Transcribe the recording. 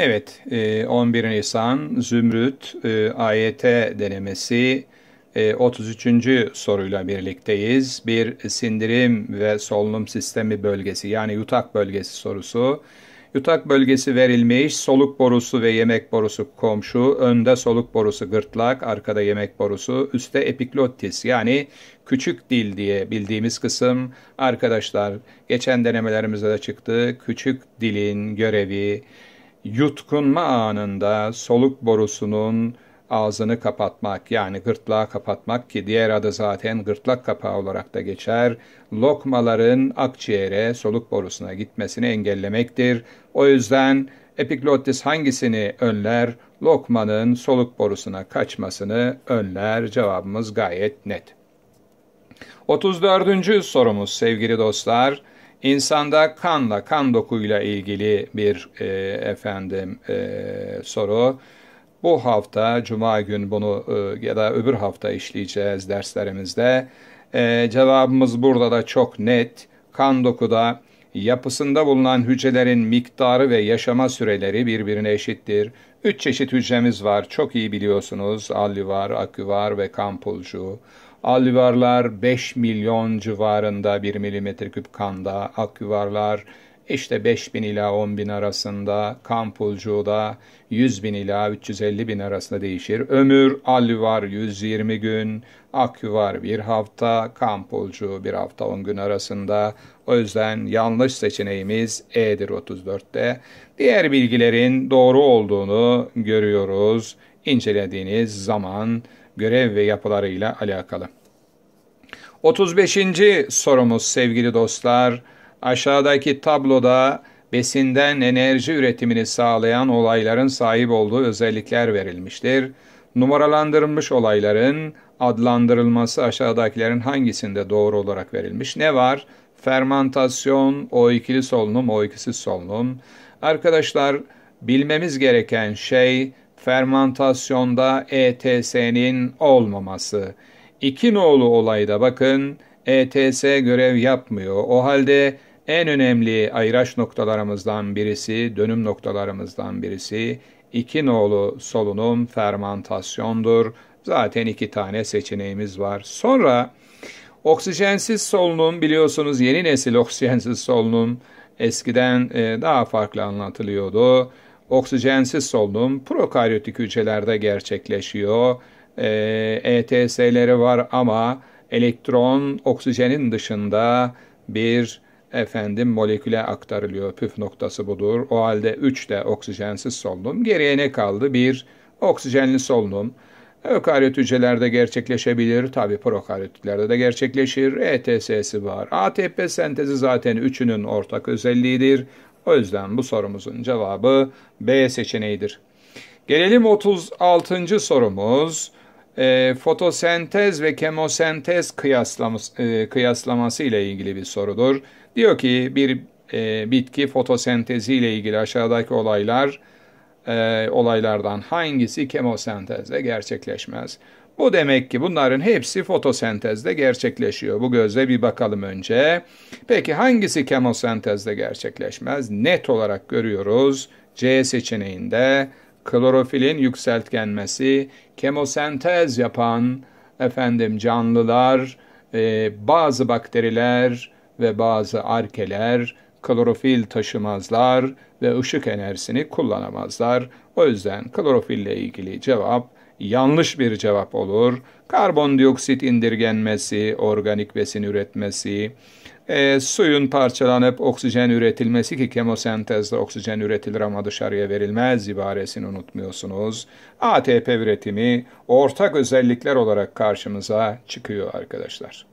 Evet, 11 e, Nisan Zümrüt e, AYT denemesi 33. E, soruyla birlikteyiz. Bir sindirim ve solunum sistemi bölgesi yani yutak bölgesi sorusu. Yutak bölgesi verilmiş, soluk borusu ve yemek borusu komşu, önde soluk borusu gırtlak, arkada yemek borusu, üstte epiglottis yani küçük dil diye bildiğimiz kısım. Arkadaşlar geçen denemelerimizde de çıktı. Küçük dilin görevi yutkunma anında soluk borusunun ağzını kapatmak yani gırtlağı kapatmak ki diğer adı zaten gırtlak kapağı olarak da geçer. Lokmaların akciğere, soluk borusuna gitmesini engellemektir. O yüzden epiglottis hangisini önler? Lokmanın soluk borusuna kaçmasını önler. Cevabımız gayet net. 34. sorumuz sevgili dostlar. İnsanda kanla, kan dokuyla ilgili bir e, efendim e, soru. Bu hafta Cuma gün bunu e, ya da öbür hafta işleyeceğiz derslerimizde. E, cevabımız burada da çok net. Kan dokuda yapısında bulunan hücrelerin miktarı ve yaşama süreleri birbirine eşittir. Üç çeşit hücremiz var. Çok iyi biliyorsunuz. Alüvar, aküvar ve kan pulcu. Alüvarlar 5 milyon civarında 1 milimetre küp kanda. Aküvarlar işte 5 bin ila 10 bin arasında, kan pulcuğu 100 bin ila 350 bin arasında değişir. Ömür alüvar 120 gün, aküvar bir hafta, kan pulcuğu bir hafta 10 gün arasında. O yüzden yanlış seçeneğimiz E'dir 34'te. Diğer bilgilerin doğru olduğunu görüyoruz. İncelediğiniz zaman görev ve yapılarıyla alakalı. 35. sorumuz sevgili dostlar. Aşağıdaki tabloda besinden enerji üretimini sağlayan olayların sahip olduğu özellikler verilmiştir. Numaralandırılmış olayların adlandırılması aşağıdakilerin hangisinde doğru olarak verilmiş? Ne var? Fermantasyon, o ikili solunum, o ikisiz solunum. Arkadaşlar bilmemiz gereken şey fermantasyonda ETS'nin olmaması. İki nolu olayda bakın ETS görev yapmıyor. O halde en önemli ayraç noktalarımızdan birisi, dönüm noktalarımızdan birisi iki nolu solunum fermantasyondur. Zaten iki tane seçeneğimiz var. Sonra oksijensiz solunum biliyorsunuz yeni nesil oksijensiz solunum eskiden e, daha farklı anlatılıyordu. Oksijensiz solunum prokaryotik hücrelerde gerçekleşiyor. E, ETS'leri var ama elektron oksijenin dışında bir efendim moleküle aktarılıyor. Püf noktası budur. O halde 3 de oksijensiz solunum. Geriye ne kaldı? Bir oksijenli solunum. Ökaryot hücrelerde gerçekleşebilir. Tabi prokaryotlerde de gerçekleşir. ETS'si var. ATP sentezi zaten üçünün ortak özelliğidir. O yüzden bu sorumuzun cevabı B seçeneğidir. Gelelim 36. sorumuz e, fotosentez ve kemosentez kıyaslaması, e, kıyaslaması ile ilgili bir sorudur. Diyor ki bir e, bitki fotosentezi ile ilgili aşağıdaki olaylar e, olaylardan hangisi kemosentezde gerçekleşmez? Bu demek ki bunların hepsi fotosentezde gerçekleşiyor. Bu gözle bir bakalım önce. Peki hangisi kemosentezde gerçekleşmez? Net olarak görüyoruz. C seçeneğinde klorofilin yükseltgenmesi, kemosentez yapan efendim canlılar, e, bazı bakteriler ve bazı arkeler klorofil taşımazlar ve ışık enerjisini kullanamazlar. O yüzden klorofille ilgili cevap yanlış bir cevap olur. Karbondioksit indirgenmesi, organik besin üretmesi, e, suyun parçalanıp oksijen üretilmesi ki kemosentezde oksijen üretilir ama dışarıya verilmez ibaresini unutmuyorsunuz. ATP üretimi ortak özellikler olarak karşımıza çıkıyor arkadaşlar.